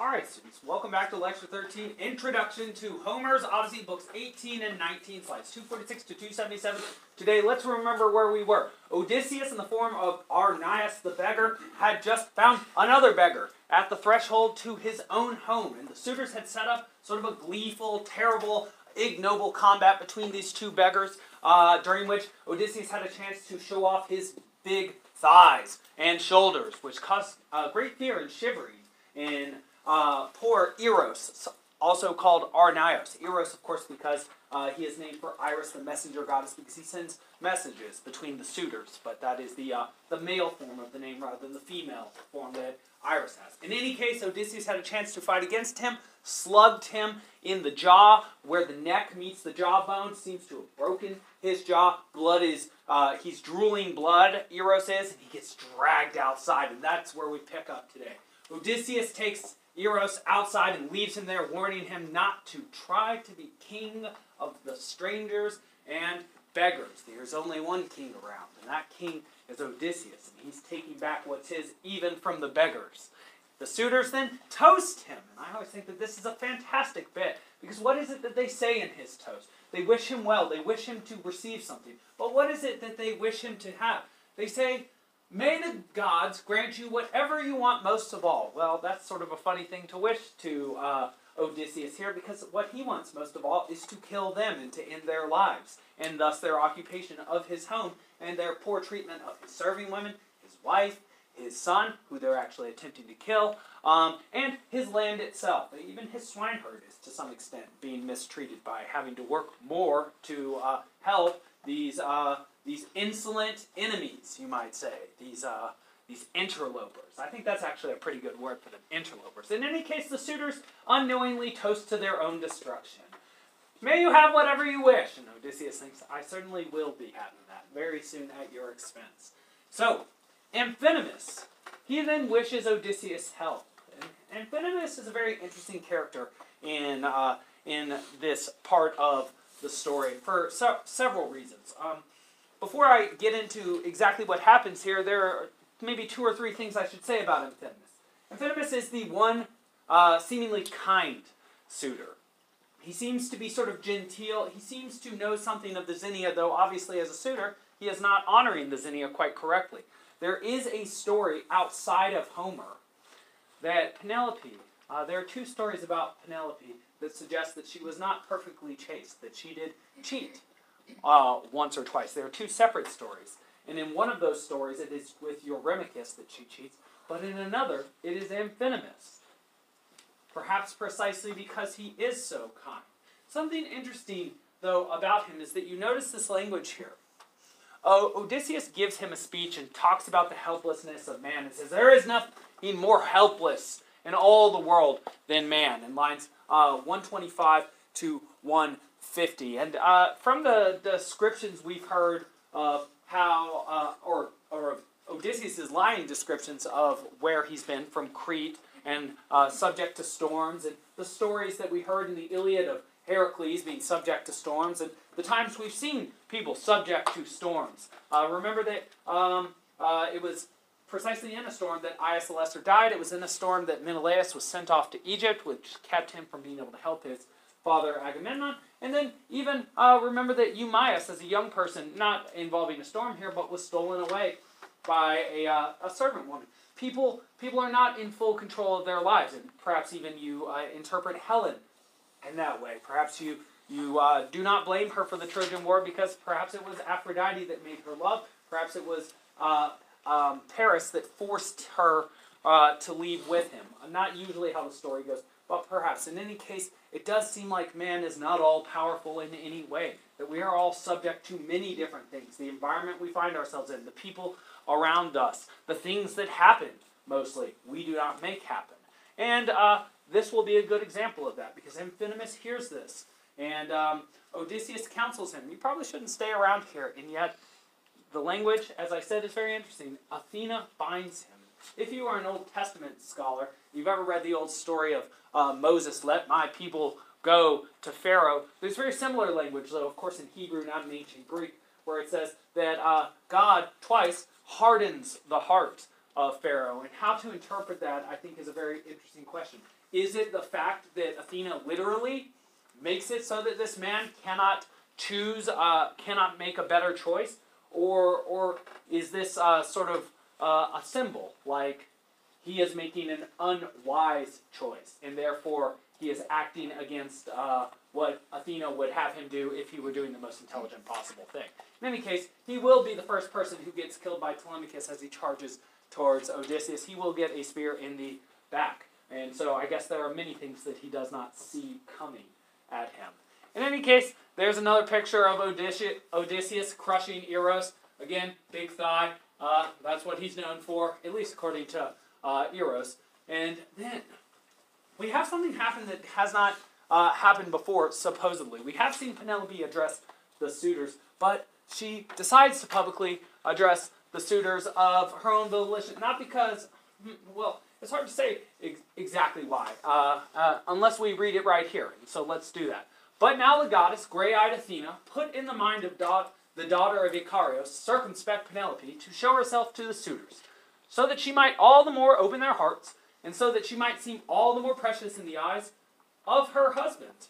Alright, students, welcome back to Lecture 13, Introduction to Homer's Odyssey, books 18 and 19, slides 246 to 277. Today, let's remember where we were. Odysseus, in the form of Arnias the beggar, had just found another beggar at the threshold to his own home, and the suitors had set up sort of a gleeful, terrible, ignoble combat between these two beggars, uh, during which Odysseus had a chance to show off his big thighs and shoulders, which caused uh, great fear and shivering in uh, poor Iros, also called Arnios. Iros, of course, because uh, he is named for Iris, the messenger goddess, because he sends messages between the suitors. But that is the uh, the male form of the name rather than the female form that Iris has. In any case, Odysseus had a chance to fight against him, slugged him in the jaw, where the neck meets the jawbone, seems to have broken his jaw. Blood is, uh, he's drooling blood, Iros is, and he gets dragged outside, and that's where we pick up today. Odysseus takes Iros outside and leaves him there, warning him not to try to be king of the strangers and beggars. There's only one king around, and that king is Odysseus, and he's taking back what's his even from the beggars. The suitors then toast him, and I always think that this is a fantastic bit because what is it that they say in his toast? They wish him well, they wish him to receive something, but what is it that they wish him to have? They say, May the gods grant you whatever you want most of all. Well, that's sort of a funny thing to wish to uh, Odysseus here because what he wants most of all is to kill them and to end their lives, and thus their occupation of his home and their poor treatment of his serving women, his wife, his son, who they're actually attempting to kill, um, and his land itself. Even his swineherd is to some extent being mistreated by having to work more to uh, help these uh, these insolent enemies, you might say, these uh, these interlopers. I think that's actually a pretty good word for them, interlopers. In any case, the suitors unknowingly toast to their own destruction. May you have whatever you wish. And Odysseus thinks, I certainly will be having that very soon at your expense. So, Amphinomus, he then wishes Odysseus help. And Amphinomus is a very interesting character in, uh, in this part of the story for se- several reasons. Um, before I get into exactly what happens here, there are maybe two or three things I should say about Amphinomus. Amphinomus is the one uh, seemingly kind suitor. He seems to be sort of genteel. He seems to know something of the Xenia, though obviously as a suitor, he is not honoring the Xenia quite correctly. There is a story outside of Homer that Penelope, uh, there are two stories about Penelope that suggest that she was not perfectly chaste, that she did cheat uh, once or twice. There are two separate stories. And in one of those stories, it is with Eurymachus that she cheats, but in another, it is Amphinomus. Perhaps precisely because he is so kind. Something interesting, though, about him is that you notice this language here. Odysseus gives him a speech and talks about the helplessness of man and says, There is nothing more helpless in all the world than man, in lines uh, 125 to 150. And uh, from the descriptions we've heard of how, uh, or, or Odysseus' lying descriptions of where he's been from Crete and uh, subject to storms, and the stories that we heard in the Iliad of Heracles being subject to storms, and the times we've seen people subject to storms. Uh, remember that um, uh, it was precisely in a storm that Aias the Lesser died. It was in a storm that Menelaus was sent off to Egypt, which kept him from being able to help his father Agamemnon. And then even uh, remember that Eumaeus, as a young person, not involving a storm here, but was stolen away by a, uh, a servant woman. People, people are not in full control of their lives, and perhaps even you uh, interpret Helen in that way. Perhaps you you uh, do not blame her for the Trojan War because perhaps it was Aphrodite that made her love. Perhaps it was uh, um, Paris that forced her uh, to leave with him. Not usually how the story goes, but perhaps. In any case, it does seem like man is not all powerful in any way. That we are all subject to many different things. The environment we find ourselves in, the people around us, the things that happen, mostly, we do not make happen. And uh, this will be a good example of that because Amphinomus hears this. And um, Odysseus counsels him. You probably shouldn't stay around here. And yet, the language, as I said, is very interesting. Athena binds him. If you are an Old Testament scholar, you've ever read the old story of uh, Moses, let my people go to Pharaoh. There's very similar language, though, of course, in Hebrew, not in ancient Greek, where it says that uh, God twice hardens the heart of Pharaoh. And how to interpret that, I think, is a very interesting question. Is it the fact that Athena literally makes it so that this man cannot choose, uh, cannot make a better choice? Or, or is this uh, sort of uh, a symbol, like he is making an unwise choice, and therefore he is acting against uh, what Athena would have him do if he were doing the most intelligent possible thing. In any case, he will be the first person who gets killed by Telemachus as he charges towards Odysseus. He will get a spear in the back. And so I guess there are many things that he does not see coming at him. In any case, there's another picture of Odysseus, Odysseus crushing Iros. Again, big thigh. Uh, that's what he's known for, at least according to uh, Iros. And then we have something happen that has not uh, happened before, supposedly. We have seen Penelope address the suitors, but she decides to publicly address the suitors of her own volition, not because, hmm, well, it's hard to say ex- exactly why, uh, uh, unless we read it right here. So let's do that. But now the goddess, gray eyed Athena, put in the mind of da- the daughter of Icarius, circumspect Penelope, to show herself to the suitors, so that she might all the more open their hearts, and so that she might seem all the more precious in the eyes of her husband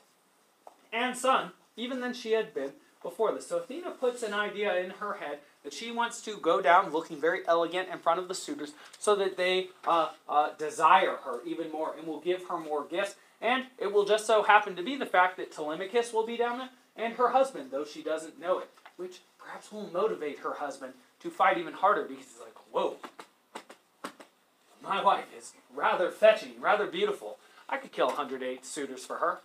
and son, even than she had been before this. So Athena puts an idea in her head that she wants to go down looking very elegant in front of the suitors so that they uh, uh, desire her even more and will give her more gifts. And it will just so happen to be the fact that Telemachus will be down there and her husband, though she doesn't know it, which perhaps will motivate her husband to fight even harder because he's like, whoa, my wife is rather fetching, rather beautiful. I could kill 108 suitors for her.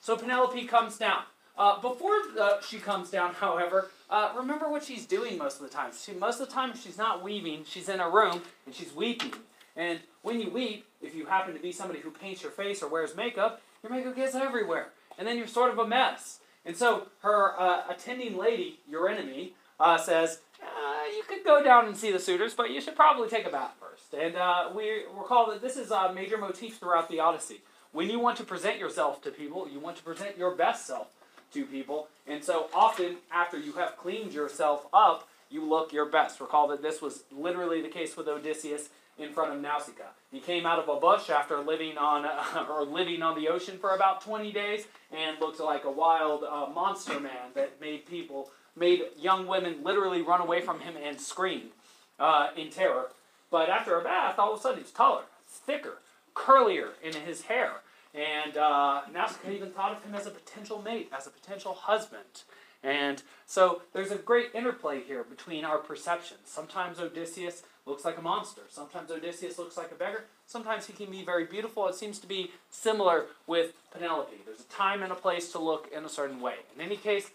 So Penelope comes down. Uh, before uh, she comes down, however, uh, remember what she's doing most of the time. She, most of the time, she's not weaving. She's in a room and she's weeping. And when you weep, if you happen to be somebody who paints your face or wears makeup, your makeup gets everywhere, and then you're sort of a mess. And so her uh, attending lady, Eurynome, uh, says, uh, "You could go down and see the suitors, but you should probably take a bath first. And we recall that this is a major motif throughout the Odyssey. When you want to present yourself to people, you want to present your best self to people. And so often, after you have cleaned yourself up, you look your best. Recall that this was literally the case with Odysseus in front of Nausicaa. He came out of a bush after living on uh, or living on the ocean for about 20 days and looked like a wild uh, monster man that made people made young women literally run away from him and scream uh, in terror. But after a bath, all of a sudden he's taller, thicker, curlier in his hair. And uh, Nausicaa even thought of him as a potential mate, as a potential husband. And so there's a great interplay here between our perceptions. Sometimes Odysseus looks like a monster. Sometimes Odysseus looks like a beggar. Sometimes he can be very beautiful. It seems to be similar with Penelope. There's a time and a place to look in a certain way. In any case,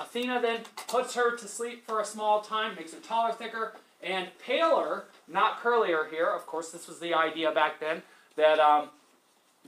Athena then puts her to sleep for a small time, makes her taller, thicker, and paler, not curlier here. Of course, this was the idea back then that um,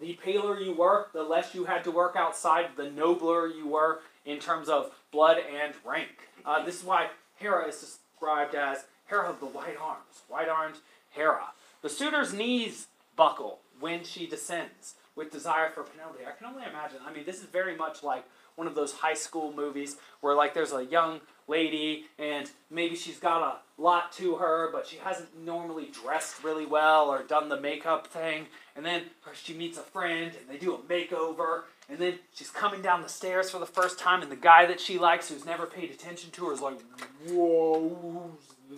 the paler you were, the less you had to work outside, the nobler you were in terms of blood and rank. Uh, this is why Hera is described as Hera of the white arms, white armed Hera. The suitor's knees buckle when she descends with desire for Penelope. I can only imagine. I mean, this is very much like one of those high school movies where like there's a young lady and maybe she's got a lot to her but she hasn't normally dressed really well or done the makeup thing and then she meets a friend and they do a makeover and then she's coming down the stairs for the first time and the guy that she likes who's never paid attention to her is like whoa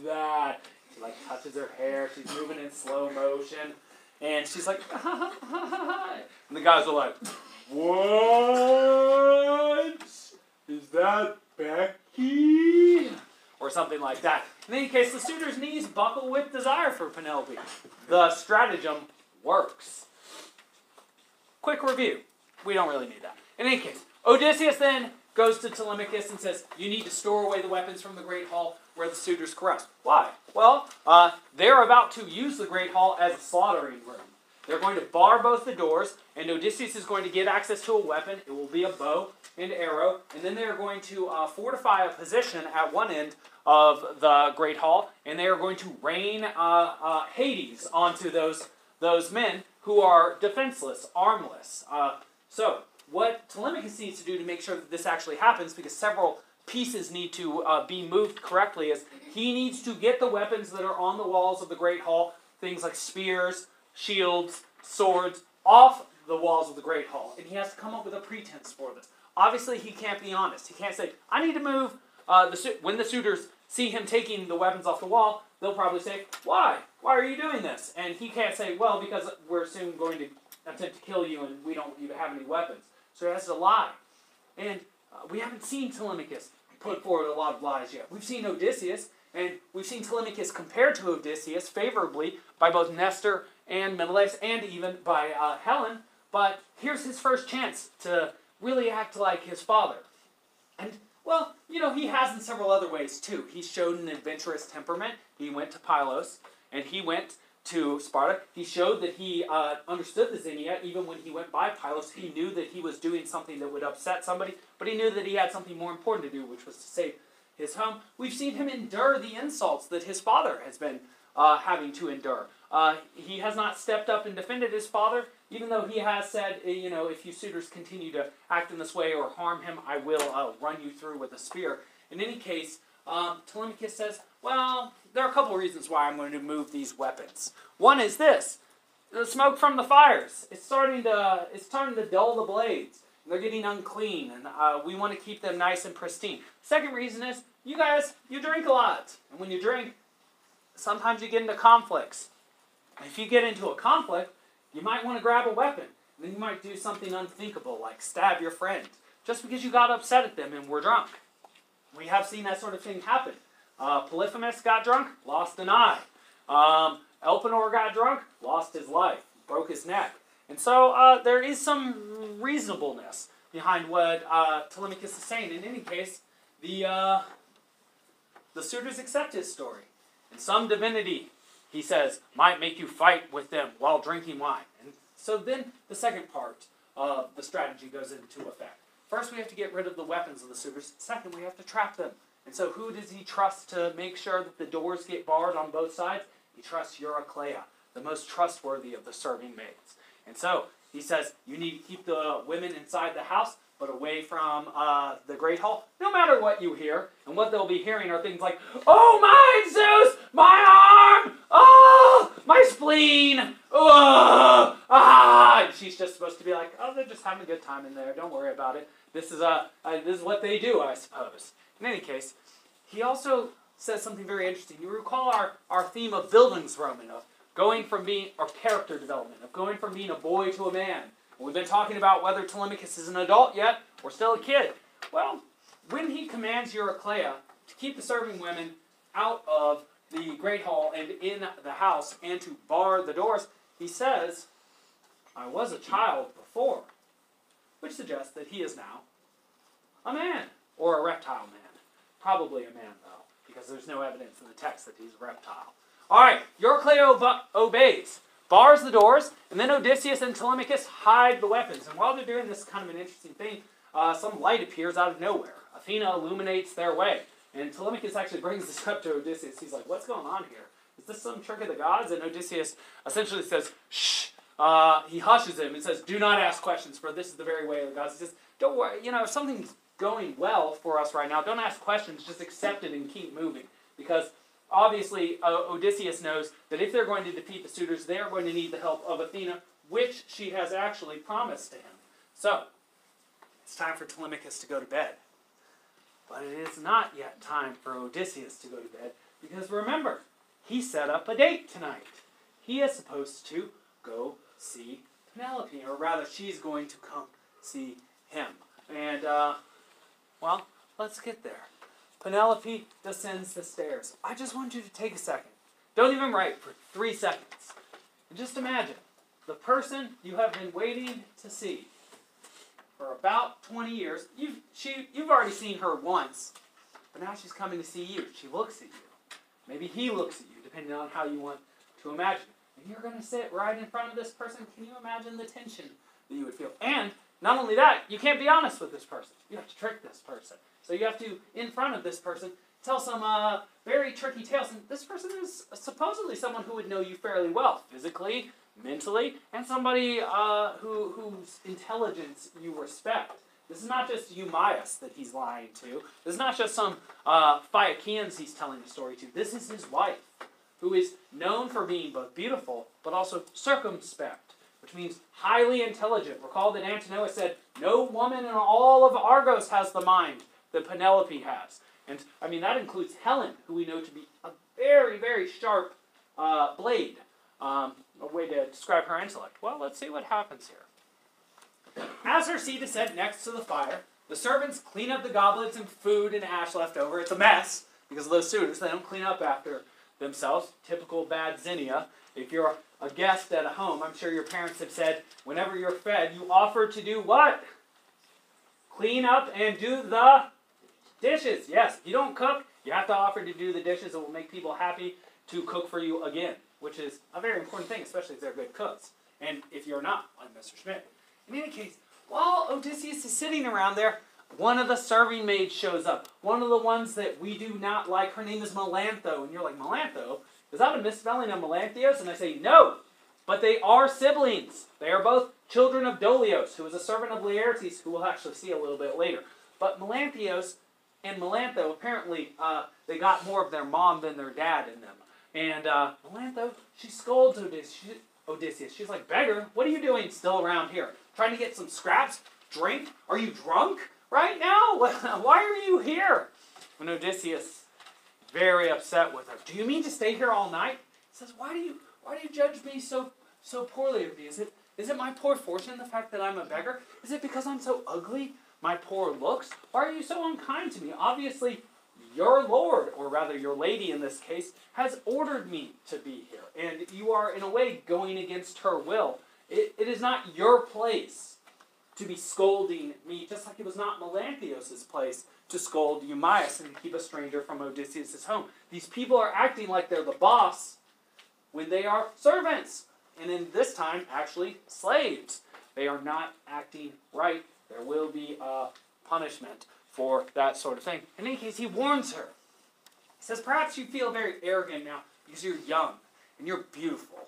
that she like touches her hair she's moving in slow motion and she's like and the guys are like what is that Becky? Or something like that. In any case, the suitor's knees buckle with desire for Penelope. The stratagem works. Quick review. We don't really need that. In any case, Odysseus then goes to Telemachus and says, You need to store away the weapons from the Great Hall where the suitors caress. Why? Well, uh, they're about to use the Great Hall as a slaughtering room. They're going to bar both the doors, and Odysseus is going to get access to a weapon. It will be a bow and arrow, and then they are going to uh, fortify a position at one end of the Great Hall, and they are going to rain uh, uh, Hades onto those those men who are defenseless, armless. Uh, so, what Telemachus needs to do to make sure that this actually happens, because several pieces need to uh, be moved correctly is he needs to get the weapons that are on the walls of the Great Hall, things like spears, shields, swords, off the walls of the Great Hall. And he has to come up with a pretense for this. Obviously, he can't be honest. He can't say, I need to move. Uh, the When the suitors see him taking the weapons off the wall, they'll probably say, Why? Why are you doing this? And he can't say, Well, because we're soon going to attempt to kill you and we don't want you to have any weapons. So he has to lie. And uh, we haven't seen Telemachus put forward a lot of lies yet. We've seen Odysseus, and we've seen Telemachus compared to Odysseus favorably by both Nestor and Menelaus, and even by uh, Helen. But here's his first chance to really act like his father. And, well, you know, he has in several other ways too. He showed an adventurous temperament. He went to Pylos, and he went to Sparta. He showed that he uh, understood the Xenia even when he went by Pylos. He knew that he was doing something that would upset somebody, but he knew that he had something more important to do, which was to save his home. We've seen him endure the insults that his father has been uh, having to endure. Uh, he has not stepped up and defended his father, even though he has said, eh, you know, if you suitors continue to act in this way or harm him, I will uh, run you through with a spear. In any case, um, Telemachus says, well, there are a couple reasons why I'm going to move these weapons. One is this: the smoke from the fires. It's starting to it's starting to dull the blades. They're getting unclean, and uh, we want to keep them nice and pristine. Second reason is you guys you drink a lot, and when you drink, sometimes you get into conflicts. If you get into a conflict, you might want to grab a weapon. And then you might do something unthinkable, like stab your friend, just because you got upset at them and were drunk. We have seen that sort of thing happen. Uh, Polyphemus got drunk, lost an eye. Um, Elpenor got drunk, lost his life, broke his neck. And so uh, there is some reasonableness behind what uh, Telemachus is saying. In any case, the, uh, the suitors accept his story. And some divinity, he says, might make you fight with them while drinking wine. And so then the second part of the strategy goes into effect. First, we have to get rid of the weapons of the suitors. Second, we have to trap them. And so, who does he trust to make sure that the doors get barred on both sides? He trusts Eurycleia, the most trustworthy of the serving maids. And so, he says, You need to keep the women inside the house, but away from uh, the Great Hall, no matter what you hear. And what they'll be hearing are things like, Oh, my Zeus! My arm! Oh, my spleen! Oh, ah! She's just supposed to be like, Oh, they're just having a good time in there. Don't worry about it. This is, uh, uh this is what they do, I suppose. In any case, he also says something very interesting. You recall our, our theme of Bildungsroman, of going from being, or character development, of going from being a boy to a man. We've been talking about whether Telemachus is an adult yet, or still a kid. Well, when he commands Eurycleia to keep the serving women out of the great hall and in the house and to bar the doors, he says, I was a child before, which suggests that he is now a man or a reptile man. Probably a man, though, because there's no evidence in the text that he's a reptile. All right, Eurycleia obeys, bars the doors, and then Odysseus and Telemachus hide the weapons. And while they're doing this kind of an interesting thing, uh, some light appears out of nowhere. Athena illuminates their way. And Telemachus actually brings this up to Odysseus. He's like, What's going on here? Is this some trick of the gods? And Odysseus essentially says, Shh. Uh, he hushes him and says, Do not ask questions, for this is the very way of the gods. He says, Don't worry, you know, if something's going well for us right now. Don't ask questions, just accept it and keep moving. Because obviously, uh, Odysseus knows that if they're going to defeat the suitors, they are going to need the help of Athena, which she has actually promised to him. So, it's time for Telemachus to go to bed. But it is not yet time for Odysseus to go to bed, because remember, he set up a date tonight. He is supposed to go see Penelope, or rather, she's going to come see him. And uh, well, let's get there. Penelope descends the stairs. I just want you to take a second. Don't even write for three seconds. And just imagine the person you have been waiting to see for about 20 years. You've, she, you've already seen her once, but now she's coming to see you. She looks at you. Maybe he looks at you, depending on how you want to imagine. And you're going to sit right in front of this person. Can you imagine the tension that you would feel? And not only that, you can't be honest with this person. You have to trick this person. So you have to, in front of this person, tell some uh, very tricky tales. And this person is supposedly someone who would know you fairly well, physically, mentally, and somebody uh, who, whose intelligence you respect. This is not just Eumaeus that he's lying to. This is not just some uh, Phaeacians he's telling the story to. This is his wife, who is known for being both beautiful but also circumspect, which means highly intelligent. Recall that Antinous said, No woman in all of Argos has the mind that Penelope has. And I mean, that includes Helen, who we know to be a very, very sharp uh, blade. Um, a way to describe her intellect. Well, let's see what happens here. As her seat is set next to the fire, the servants clean up the goblets and food and ash left over. It's a mess because of those suitors. They don't clean up after themselves. Typical bad Xenia. If you're a guest at a home, I'm sure your parents have said, whenever you're fed, you offer to do what? Clean up and do the dishes. Yes, if you don't cook, you have to offer to do the dishes. It will make people happy to cook for you again, which is a very important thing, especially if they're good cooks. And if you're not, like Mr. Schmid. In any case, while Odysseus is sitting around there, one of the serving maids shows up. One of the ones that we do not like. Her name is Melantho. And you're like, Melantho? Is that a misspelling of Melanthios? And I say, no. But they are siblings. They are both children of Dolios, who is a servant of Laertes, who we'll actually see a little bit later. But Melanthios and Melantho, apparently, uh, they got more of their mom than their dad in them. And uh, Melantho, she scolds Odysseus. She, Odysseus. She's like, Beggar, what are you doing still around here? Trying to get some scraps? Drink? Are you drunk right now? Why are you here? When Odysseus, very upset with her, do you mean to stay here all night? He says, why do you why do you judge me so so poorly of me? Is it is it my poor fortune, the fact that I'm a beggar? Is it because I'm so ugly? My poor looks? Why are you so unkind to me? Obviously, your lord, or rather your lady in this case, has ordered me to be here. And you are, in a way, going against her will. It, it is not your place to be scolding me, just like it was not Melanthios' place to scold Eumaeus and keep a stranger from Odysseus' home. These people are acting like they're the boss when they are servants. And in this time, actually, slaves. They are not acting right. There will be a punishment for that sort of thing. In any case, he warns her. He says, Perhaps you feel very arrogant now because you're young and you're beautiful.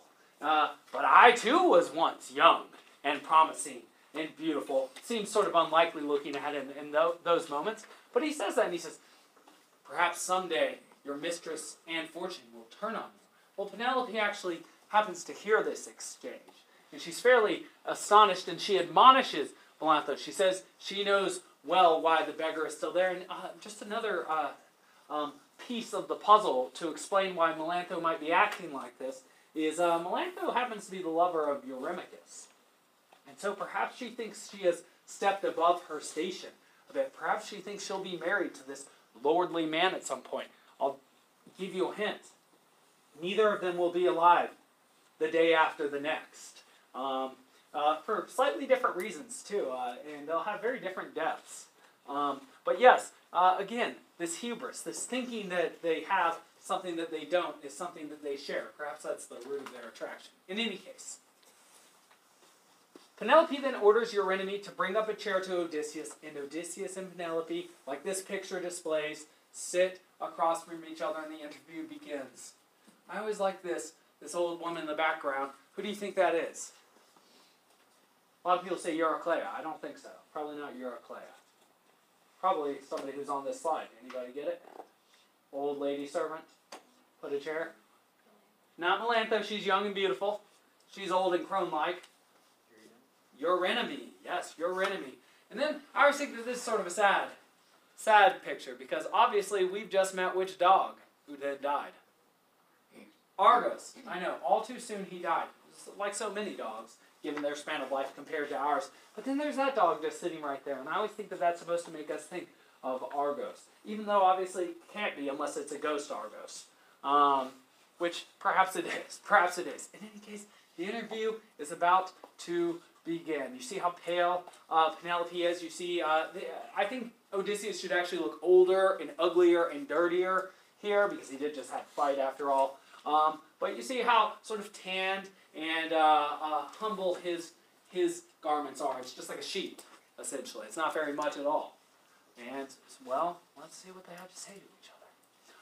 Uh, but I too was once young and promising and beautiful. Seems sort of unlikely looking at him in those moments. But he says that and he says, Perhaps someday your mistress and fortune will turn on you. Well, Penelope actually happens to hear this exchange. And she's fairly astonished and she admonishes Melantho. She says she knows well why the beggar is still there. And uh, just another uh, um, piece of the puzzle to explain why Melantho might be acting like this is uh, Melantho happens to be the lover of Eurymachus. And so perhaps she thinks she has stepped above her station a bit. Perhaps she thinks she'll be married to this lordly man at some point. I'll give you a hint. Neither of them will be alive the day after the next. Um, uh, for slightly different reasons too, uh, and they'll have very different deaths. Um, but yes, uh, again, this hubris, this thinking that they have something that they don't, is something that they share. Perhaps that's the root of their attraction. In any case, Penelope then orders Eurynome to bring up a chair to Odysseus, and Odysseus and Penelope, like this picture displays, sit across from each other, and the interview begins. I always like this, this old woman in the background. Who do you think that is? A lot of people say Eurycleia. I don't think so. Probably not Eurycleia. Probably somebody who's on this slide. Anybody get it? Old lady servant. Put a chair. Not Melantho. She's young and beautiful. She's old and crone-like. Eurynome. Yes, your enemy. And then I always think that this is sort of a sad, sad picture because obviously we've just met which dog who then died. Argos. I know. All too soon he died. Like so many dogs given their span of life compared to ours. But then there's that dog just sitting right there, and I always think that that's supposed to make us think of Argos, even though obviously it can't be unless it's a ghost Argos, um, which perhaps it is. Perhaps it is. In any case, the interview is about to begin. You see how pale uh, Penelope is. You see, uh, the, I think Odysseus should actually look older and uglier and dirtier here because he did just have a fight after all. Um, but you see how sort of tanned and uh, uh, humble his his garments are. It's just like a sheet, essentially. It's not very much at all. And well, let's see what they have to say to each other.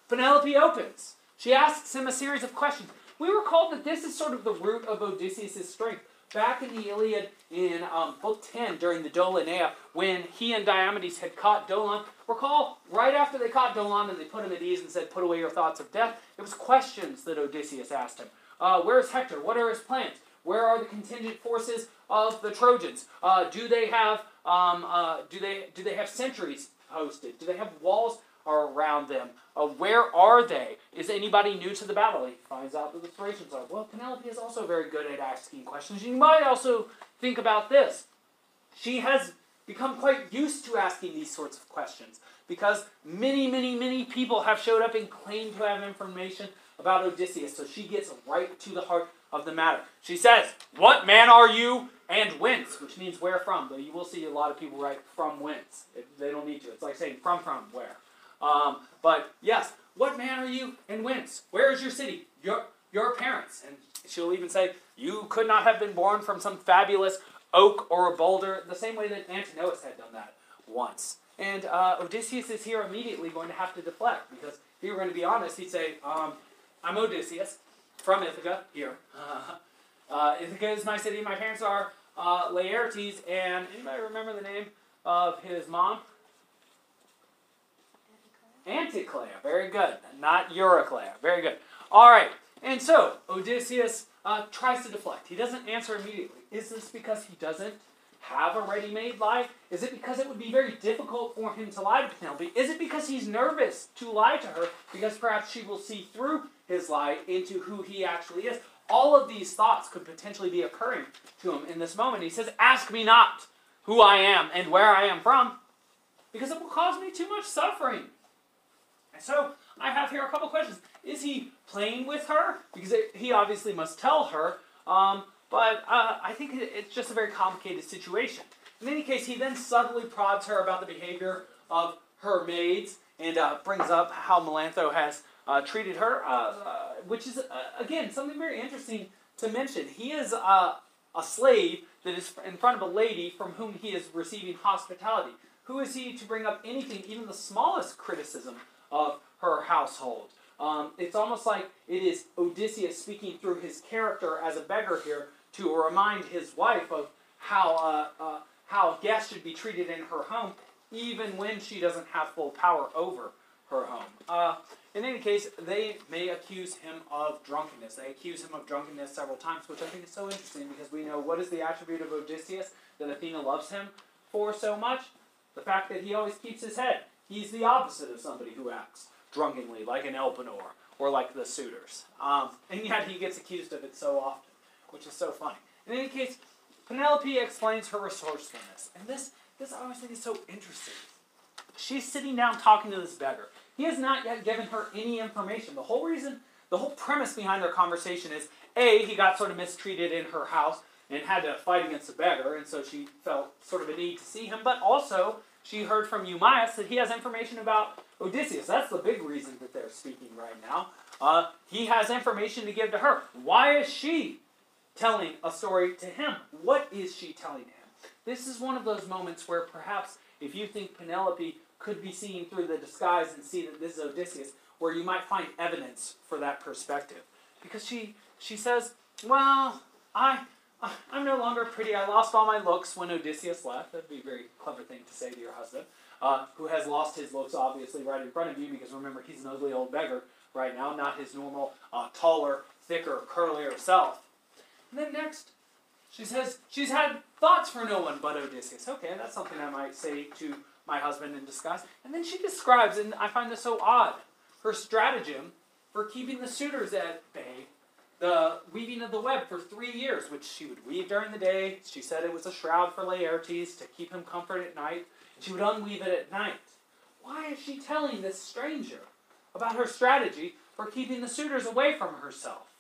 Penelope opens. She asks him a series of questions. We recall that this is sort of the root of Odysseus' strength. Back in the Iliad in um, Book 10 during the Doloneia, when he and Diomedes had caught Dolon, recall right after they caught Dolon and they put him at ease and said, Put away your thoughts of death, it was questions that Odysseus asked him. Uh, where's Hector? What are his plans? Where are the contingent forces of the Trojans? Uh, do they have um, uh, do they do they have sentries posted? Do they have walls around them? Uh, where are they? Is anybody new to the battle? He finds out that the Thracians are. Well, Penelope is also very good at asking questions. You might also think about this. She has become quite used to asking these sorts of questions because many, many, many people have showed up and claimed to have information about Odysseus. So she gets right to the heart of the matter. She says, What man are you and whence? Which means where from. Though you will see a lot of people write from whence. It, they don't need to. It's like saying from, from, where. Um, but yes, what man are you and whence? Where is your city? Your, your parents. And she'll even say, You could not have been born from some fabulous oak or a boulder, the same way that Antinous had done that once. And uh, Odysseus is here immediately going to have to deflect because if he were going to be honest, he'd say, um, I'm Odysseus from Ithaca, here. Uh, Ithaca is my city. My parents are uh, Laertes, and anybody remember the name of his mom? Anticlea. Very good. Not Euryclea. Very good. All right. And so Odysseus uh, tries to deflect. He doesn't answer immediately. Is this because he doesn't have a ready-made lie? Is it because it would be very difficult for him to lie to Penelope? Is it because he's nervous to lie to her because perhaps she will see through his lie into who he actually is. All of these thoughts could potentially be occurring to him in this moment. He says, Ask me not who I am and where I am from, because it will cause me too much suffering. And so I have here a couple questions. Is he playing with her? Because it, he obviously must tell her, um, but uh, I think it's just a very complicated situation. In any case, he then subtly prods her about the behavior of her maids and uh, brings up how Melantho has uh, treated her, uh, uh, which is, uh, again, something very interesting to mention. He is a slave that is in front of a lady from whom he is receiving hospitality. Who is he to bring up anything, even the smallest criticism of her household? Um, it's almost like it is Odysseus speaking through his character as a beggar here to remind his wife of how uh, uh, how guests should be treated in her home, even when she doesn't have full power over her home. Uh, in any case, they may accuse him of drunkenness. They accuse him of drunkenness several times, which I think is so interesting because we know what is the attribute of Odysseus that Athena loves him for so much? The fact that he always keeps his head. He's the opposite of somebody who acts drunkenly, like an Elpenor or like the suitors. Um, and yet he gets accused of it so often, which is so funny. In any case, Penelope explains her resourcefulness. And this, this I always think is so interesting. She's sitting down talking to this beggar. He has not yet given her any information. The whole reason, the whole premise behind their conversation is A, he got sort of mistreated in her house and had to fight against a beggar, and so she felt sort of a need to see him, but also she heard from Eumaeus that he has information about Odysseus. That's the big reason that they're speaking right now. Uh, he has information to give to her. Why is she telling a story to him? What is she telling him? This is one of those moments where perhaps if you think Penelope could be seen through the disguise and see that this is Odysseus, where you might find evidence for that perspective. Because she, she says, Well, I, I'm no longer pretty. I lost all my looks when Odysseus left. That'd be a very clever thing to say to your husband, uh, who has lost his looks, obviously, right in front of you, because remember, he's an ugly old beggar right now, not his normal, uh, taller, thicker, curlier self. And then next, she says she's had thoughts for no one but Odysseus. Okay, that's something I might say to my husband in disguise. And then she describes, and I find this so odd, her stratagem for keeping the suitors at bay, the weaving of the web for three years, which she would weave during the day. She said it was a shroud for Laertes to keep him comfort at night. She would unweave it at night. Why is she telling this stranger about her strategy for keeping the suitors away from herself?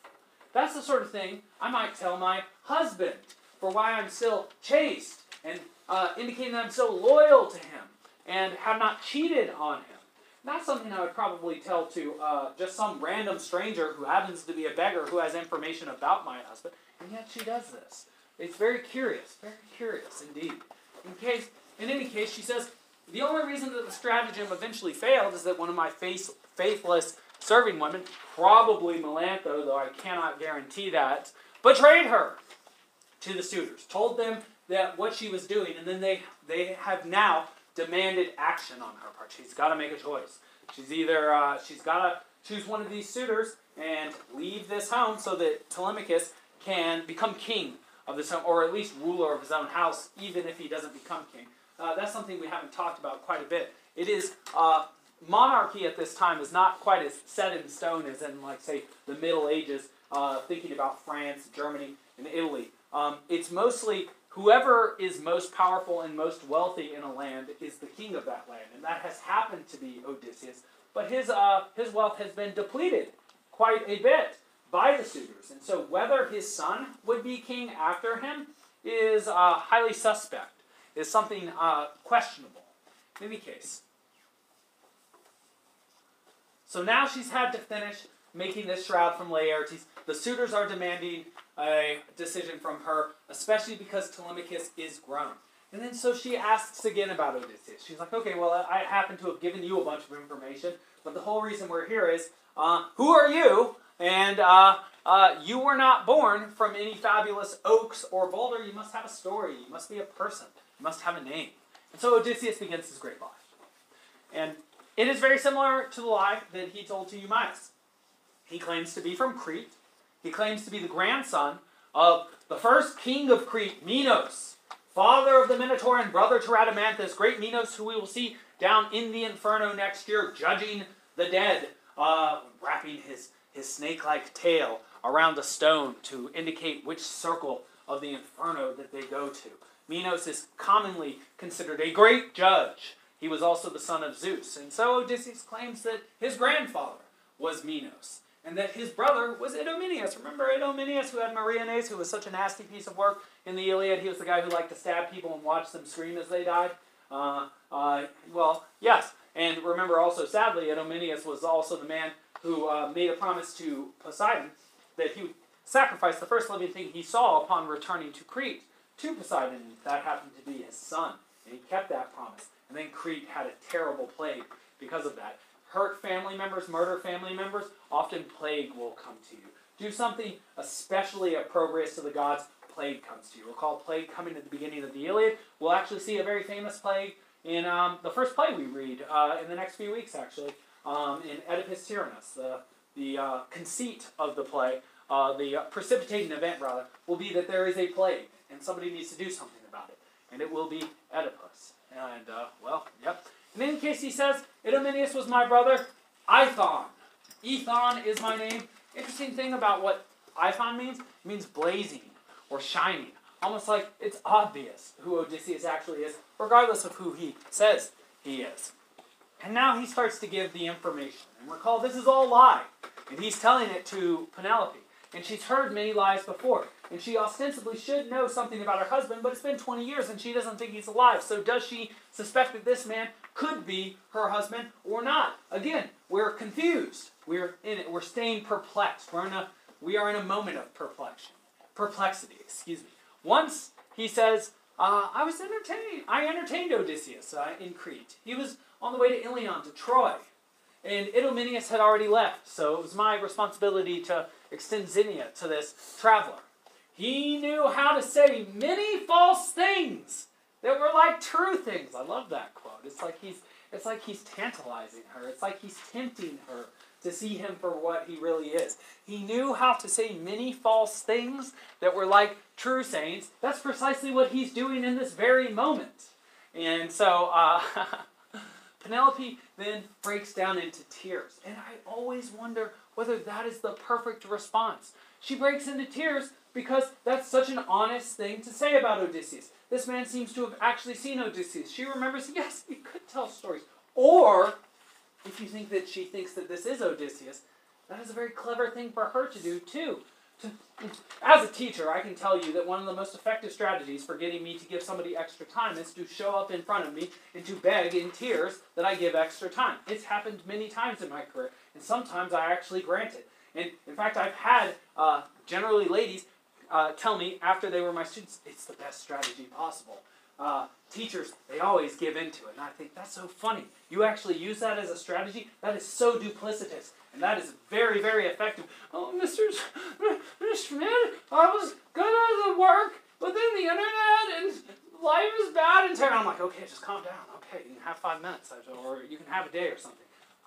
That's the sort of thing I might tell my husband for why I'm still chaste and uh, indicating that I'm so loyal to him and have not cheated on him. Not something I would probably tell to uh, just some random stranger who happens to be a beggar who has information about my husband, and yet she does this. It's very curious, very curious indeed. In case, in any case, she says the only reason that the stratagem eventually failed is that one of my face, faithless serving women, probably Melantho, though I cannot guarantee that, betrayed her. to the suitors, told them that what she was doing, and then they they have now demanded action on her part. She's got to make a choice. She's either uh, she's got to choose one of these suitors and leave this home so that Telemachus can become king of this home, or at least ruler of his own house, even if he doesn't become king. Uh, that's something we haven't talked about quite a bit. It is uh, monarchy at this time is not quite as set in stone as in, like, say, the Middle Ages, uh, thinking about France, Germany, and Italy. Um, it's mostly whoever is most powerful and most wealthy in a land is the king of that land, and that has happened to be Odysseus. But his uh, his wealth has been depleted quite a bit by the suitors, and so whether his son would be king after him is uh, highly suspect. Is something uh, questionable. In any case, so now she's had to finish making this shroud from Laertes. The suitors are demanding a decision from her, especially because Telemachus is grown. And then so she asks again about Odysseus. She's like, okay, well, I happen to have given you a bunch of information, but the whole reason we're here is, uh, who are you? And uh, uh, you were not born from any fabulous oaks or boulder. You must have a story. You must be a person. You must have a name. And so Odysseus begins his great life. And it is very similar to the lie that he told to Eumaeus. He claims to be from Crete. He claims to be the grandson of the first king of Crete, Minos, father of the Minotaur and brother to Rhadamanthus, great Minos, who we will see down in the Inferno next year, judging the dead, uh, wrapping his, his snake like tail around a stone to indicate which circle of the Inferno that they go to. Minos is commonly considered a great judge. He was also the son of Zeus. And so Odysseus claims that his grandfather was Minos and that his brother was Idomeneus. Remember Idomeneus who had Meriones, who was such a nasty piece of work in the Iliad? He was the guy who liked to stab people and watch them scream as they died. Uh, uh, well, yes. And remember also, sadly, Idomeneus was also the man who uh, made a promise to Poseidon that he would sacrifice the first living thing he saw upon returning to Crete to Poseidon. That happened to be his son. And he kept that promise. And then Crete had a terrible plague because of that hurt family members, murder family members, often plague will come to you. Do something especially opprobrious to the gods, plague comes to you. Recall plague coming at the beginning of the Iliad. We'll actually see a very famous plague in um, the first play we read uh, in the next few weeks, actually, um, in Oedipus Tyrannus. The, the uh, conceit of the play, uh, the precipitating event, rather, will be that there is a plague, and somebody needs to do something about it. And it will be Oedipus. And, uh, well, yep. In any case, he says, Idomeneus was my brother, Aethon. Aethon is my name. Interesting thing about what Aethon means, it means blazing or shining. Almost like it's obvious who Odysseus actually is, regardless of who he says he is. And now he starts to give the information. And recall, this is all lie. And he's telling it to Penelope. And she's heard many lies before. And she ostensibly should know something about her husband, but it's been 20 years and she doesn't think he's alive. So does she suspect that this man could be her husband or not? Again, we're confused. We're in it. We're staying perplexed. We're in a, we are in a moment of perplexion. Perplexity, excuse me. Once he says, uh, I was entertained. I entertained Odysseus uh, in Crete. He was on the way to Ilion, to Troy. And Idomeneus had already left, so it was my responsibility to extend Xenia to this traveler. He knew how to say many false things that were like true things. I love that. It's like he's it's like he's tantalizing her. It's like he's tempting her to see him for what he really is. He knew how to say many false things that were like true sayings. That's precisely what he's doing in this very moment. And so uh, Penelope then breaks down into tears. And I always wonder whether that is the perfect response. She breaks into tears because that's such an honest thing to say about Odysseus. This man seems to have actually seen Odysseus. She remembers, yes, he could tell stories. Or, if you think that she thinks that this is Odysseus, that is a very clever thing for her to do, too. To, as a teacher, I can tell you that one of the most effective strategies for getting me to give somebody extra time is to show up in front of me and to beg in tears that I give extra time. It's happened many times in my career, and sometimes I actually grant it. And in fact, I've had uh, generally ladies uh, tell me after they were my students, it's the best strategy possible. Uh, teachers, they always give into it. And I think that's so funny. You actually use that as a strategy? That is so duplicitous. And that is very, very effective. Oh, Mr. Schmid, I was going to the work, but then the internet and life is bad and terrible. I'm like, okay, just calm down. Okay, you can have five minutes, or you can have a day or something.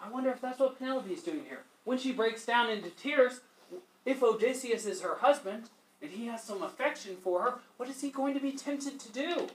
I wonder if that's what Penelope is doing here. When she breaks down into tears, if Odysseus is her husband and he has some affection for her, what is he going to be tempted to do?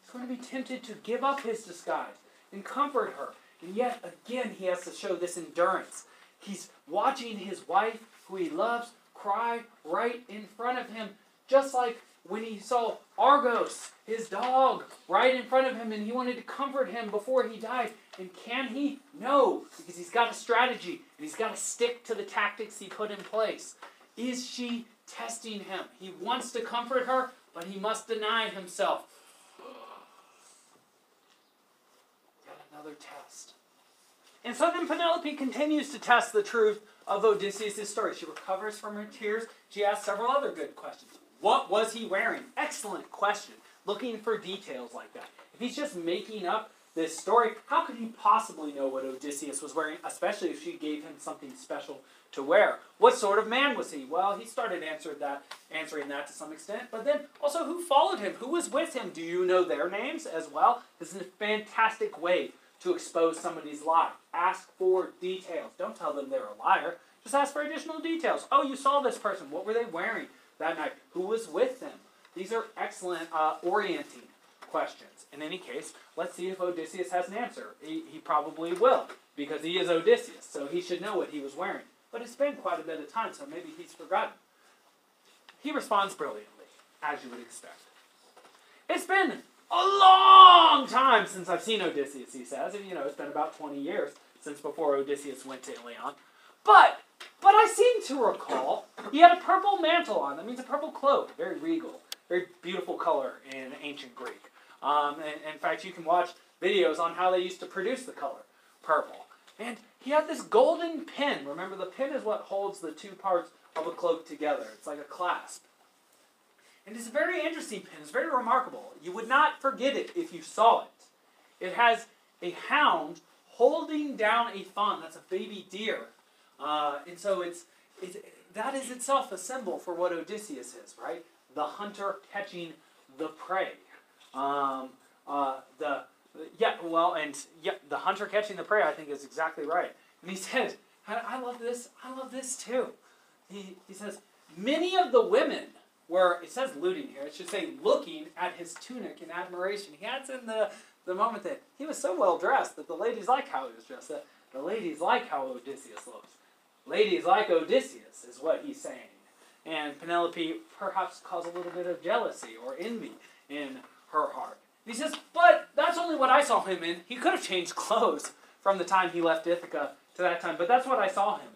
He's going to be tempted to give up his disguise and comfort her. And yet, again, he has to show this endurance. He's watching his wife, who he loves, cry right in front of him, just like when he saw Argos, his dog, right in front of him, and he wanted to comfort him before he died. And can he? No, because he's got a strategy, and he's got to stick to the tactics he put in place. Is she testing him? He wants to comfort her, but he must deny himself. Yet another test. And so then Penelope continues to test the truth of Odysseus' story. She recovers from her tears. She asks several other good questions. What was he wearing? Excellent question. Looking for details like that. If he's just making up this story, how could he possibly know what Odysseus was wearing, especially if she gave him something special to wear? What sort of man was he? Well, he started answered that, answering that to some extent, but then also who followed him? Who was with him? Do you know their names as well? This is a fantastic way to expose somebody's lie. Ask for details. Don't tell them they're a liar. Just ask for additional details. Oh, you saw this person. What were they wearing that night? Who was with them? These are excellent uh, orienting questions. In any case, let's see if Odysseus has an answer. He, he probably will, because he is Odysseus, so he should know what he was wearing. But it's been quite a bit of time, so maybe he's forgotten. He responds brilliantly, as you would expect. It's been a long time since I've seen Odysseus, he says. And, you know, it's been about 20 years since before Odysseus went to Ilion. But, but I seem to recall he had a purple mantle on. That means a purple cloak. Very regal. Very beautiful color in ancient Greek. Um, and, in fact, you can watch videos on how they used to produce the color purple. And he had this golden pin. Remember, the pin is what holds the two parts of a cloak together. It's like a clasp. And it's a very interesting pin. It's very remarkable. You would not forget it if you saw it. It has a hound holding down a fawn. That's a baby deer. Uh, and so it's, it's, that is itself a symbol for what Odysseus is, right? The hunter catching the prey. Um, uh, the yeah, well, and yeah, the hunter catching the prey, I think, is exactly right. And he says, I love this. I love this too. He, he says, many of the women were, it says looting here, it should say looking at his tunic in admiration. He adds in the, the moment that he was so well dressed that the ladies like how he was dressed. That the ladies like how Odysseus looks. Ladies like Odysseus, is what he's saying. And Penelope perhaps caused a little bit of jealousy or envy in her heart. he says, But that's only what I saw him in. He could have changed clothes from the time he left Ithaca to that time, but that's what I saw him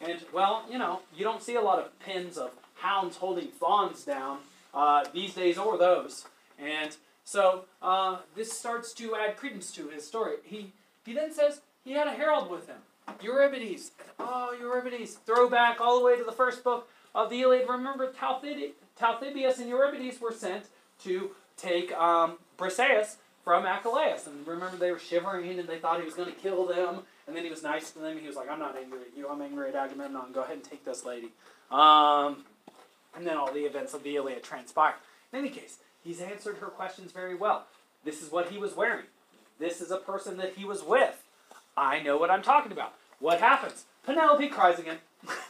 in. And, well, you know, you don't see a lot of pins of hounds holding fawns down uh, these days or those. And so uh, this starts to add credence to his story. He, he then says he had a herald with him, Eurybates. Oh, Eurybates. Throwback all the way to the first book of the Iliad. Remember, Talthybius and Eurybates were sent to take um, Briseis from Achilles. And remember, they were shivering and they thought he was going to kill them. And then he was nice to them. He was like, I'm not angry at you. I'm angry at Agamemnon. Go ahead and take this lady. Um, and then all the events of the Iliad transpire. In any case, he's answered her questions very well. This is what he was wearing. This is a person that he was with. I know what I'm talking about. What happens? Penelope cries again.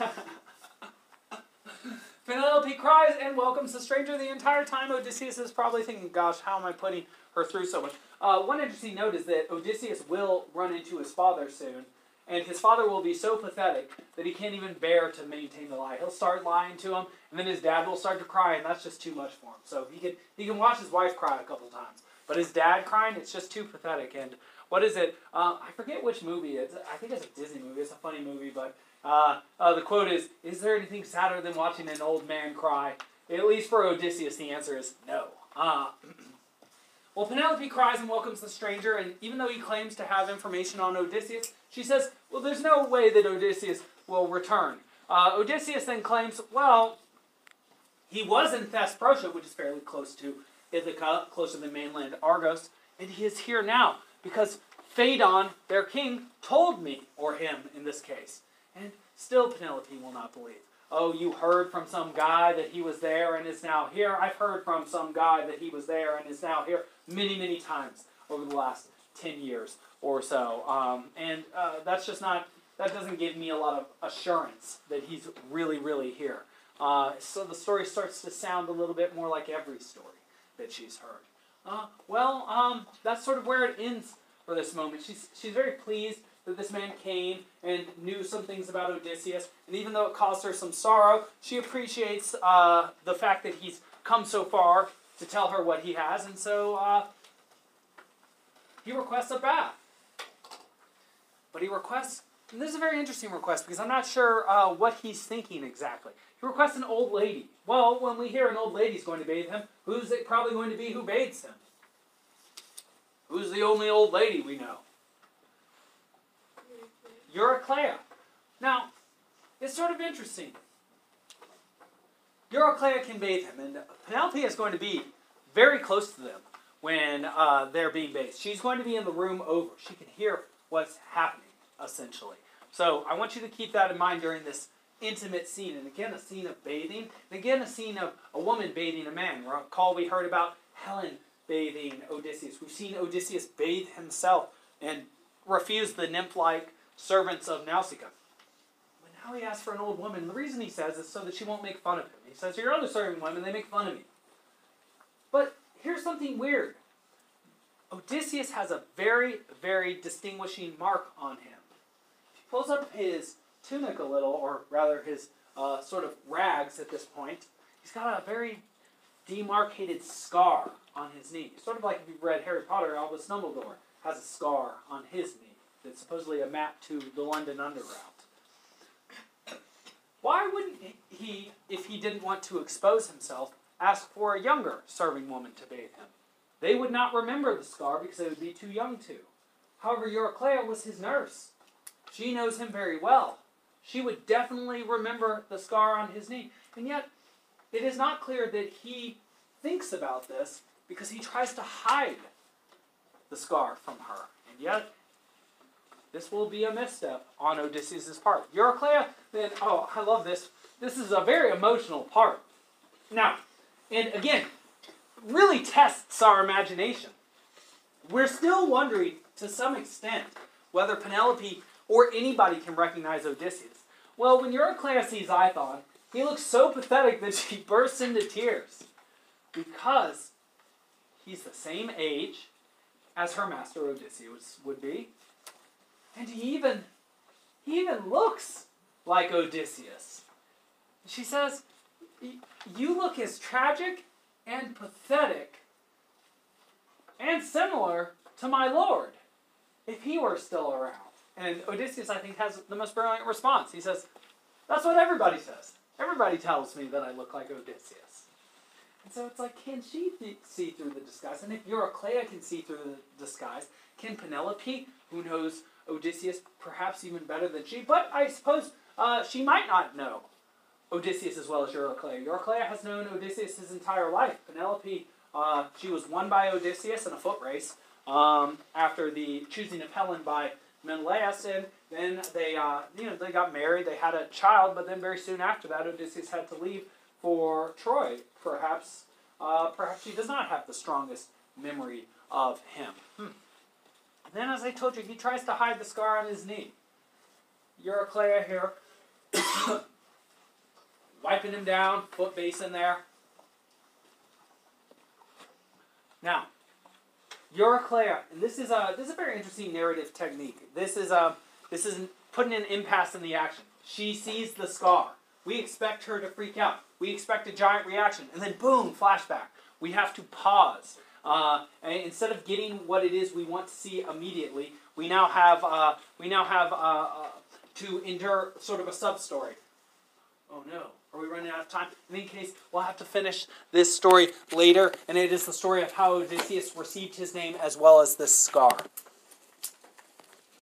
Penelope cries and welcomes the stranger the entire time. Odysseus is probably thinking, gosh, how am I putting her through so much? Uh, one interesting note is that Odysseus will run into his father soon, and his father will be so pathetic that he can't even bear to maintain the lie. He'll start lying to him, and then his dad will start to cry, and that's just too much for him. So he can he can watch his wife cry a couple times, but his dad crying, it's just too pathetic. And what is it? Uh, I forget which movie it's. I think it's a Disney movie. It's a funny movie, but uh, uh, the quote is, "Is there anything sadder than watching an old man cry?" At least for Odysseus, the answer is no. Uh, well, Penelope cries and welcomes the stranger, and even though he claims to have information on Odysseus, she says, "Well, there's no way that Odysseus will return." Uh, Odysseus then claims, "Well, he was in Thesprotia, which is fairly close to Ithaca, close to the mainland Argos, and he is here now because Phaedon, their king, told me, or him in this case." And still Penelope will not believe. oh, you heard from some guy that he was there and is now here. I've heard from some guy that he was there and is now here many, many times over the last 10 years or so. Um, and uh, that's just not, that doesn't give me a lot of assurance that he's really, really here. Uh, so the story starts to sound a little bit more like every story that she's heard. Uh, well, um, that's sort of where it ends for this moment. She's, she's very pleased that this man came and knew some things about Odysseus, and even though it caused her some sorrow, she appreciates uh, the fact that he's come so far to tell her what he has, and so uh, he requests a bath. But he requests, and this is a very interesting request because I'm not sure uh, what he's thinking exactly. He requests an old lady. Well, when we hear an old lady's going to bathe him, who's it probably going to be who bathes him? Who's the only old lady we know? Eurycleia. Now, it's sort of interesting. Eurycleia can bathe him, and Penelope is going to be very close to them when uh, they're being bathed. She's going to be in the room over. She can hear what's happening, essentially. So I want you to keep that in mind during this intimate scene. And again, a scene of bathing. And again, a scene of a woman bathing a man. Recall we heard about Helen bathing Odysseus. We've seen Odysseus bathe himself and refuse the nymph-like servants of Nausicaa. But now he asks for an old woman. The reason he says is so that she won't make fun of him. He says, Your other serving women, they make fun of me. But here's something weird. Odysseus has a very, very distinguishing mark on him. He pulls up his tunic a little, or rather his uh, sort of rags at this point. He's got a very demarcated scar on his knee. Sort of like if you've read Harry Potter, Albus Dumbledore has a scar on his knee. That's supposedly a map to the London Underground. Why wouldn't he, if he didn't want to expose himself, ask for a younger serving woman to bathe him? They would not remember the scar because they would be too young to. However, Eurycleia was his nurse. She knows him very well. She would definitely remember the scar on his knee. And yet, it is not clear that he thinks about this because he tries to hide the scar from her. And yet, this will be a misstep oh, on Odysseus' part. Eurycleia, then, oh, I love this. This is a very emotional part. Now, and again, really tests our imagination. We're still wondering, to some extent, whether Penelope or anybody can recognize Odysseus. Well, when Eurycleia sees Aethon, he looks so pathetic that she bursts into tears because he's the same age as her master Odysseus would be. And he even he even looks like Odysseus. She says, You look as tragic and pathetic and similar to my lord if he were still around. And Odysseus, I think, has the most brilliant response. He says, That's what everybody says. Everybody tells me that I look like Odysseus. And so it's like, can she th- see through the disguise? And if Eurycleia can see through the disguise, can Penelope, who knows Odysseus perhaps even better than she, but I suppose uh, she might not know Odysseus as well as Eurycleia. Eurycleia has known Odysseus his entire life. Penelope, uh, she was won by Odysseus in a foot race um, after the choosing of Helen by Menelaus, and then they, uh, you know, they got married. They had a child, but then very soon after that, Odysseus had to leave for Troy. Perhaps, uh, perhaps she does not have the strongest memory of him. Hmm. Then, as I told you, he tries to hide the scar on his knee. Eurycleia here, wiping him down, foot basin there. Now, Eurycleia, and this is a this is a very interesting narrative technique. This is a this is putting an impasse in the action. She sees the scar. We expect her to freak out. We expect a giant reaction, and then boom, flashback. We have to pause uh, instead of getting what it is we want to see immediately, we now have uh, we now have uh, uh, to endure sort of a sub story. Oh no, are we running out of time? In any case, we'll have to finish this story later, and it is the story of how Odysseus received his name as well as this scar.